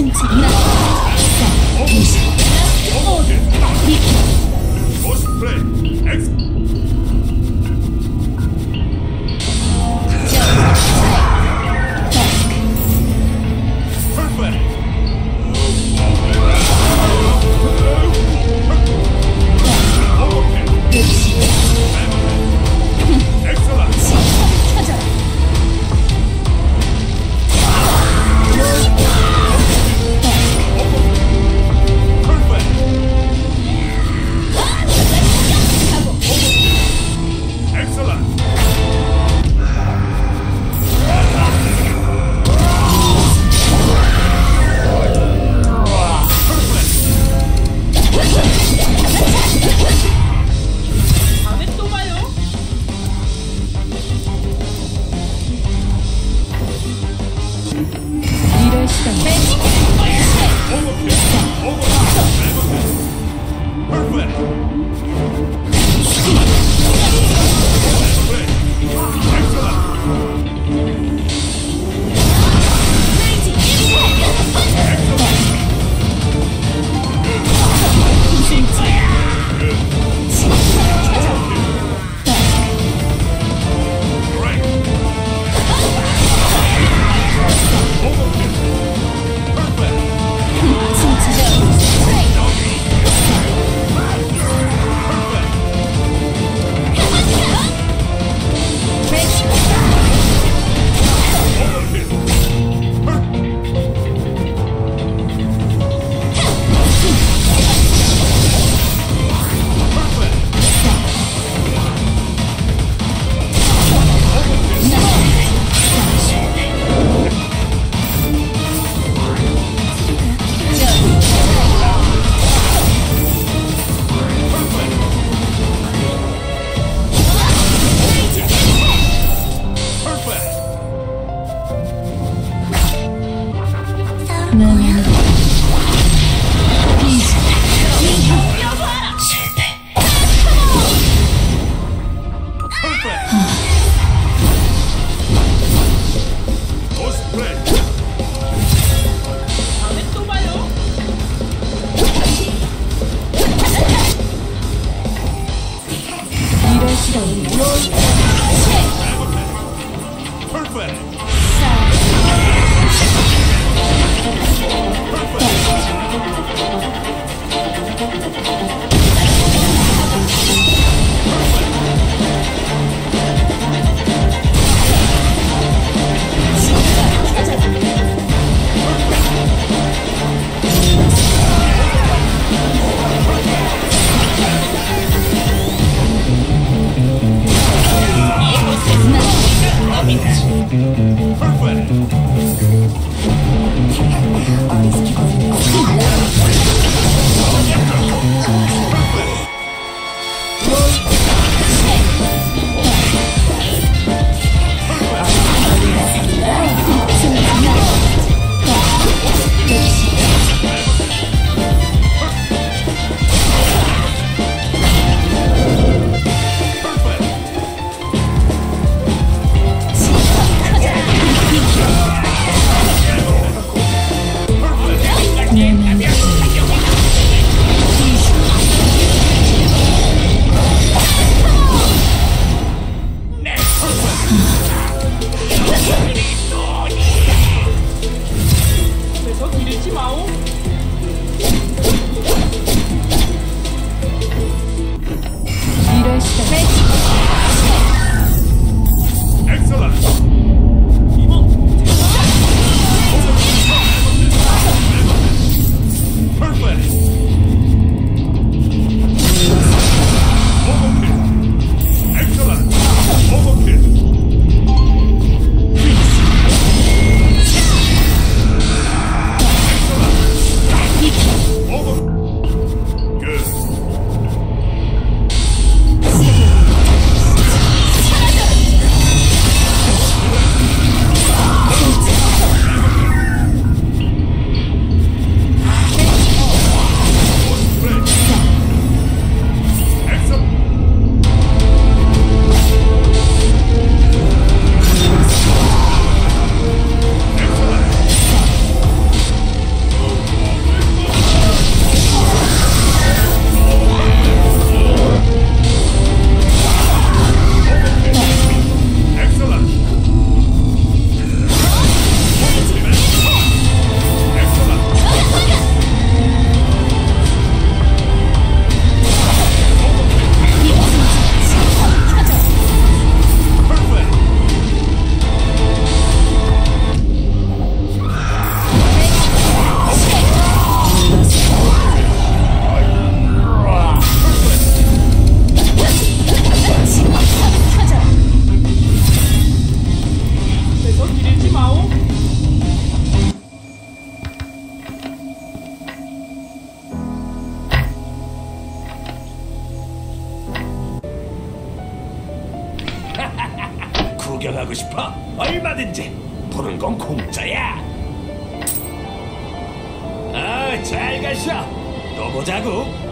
And. Reset. 구경하고 싶어? 얼마든지 부른 건 공짜야. 아, 잘 가셔. 또 보자고.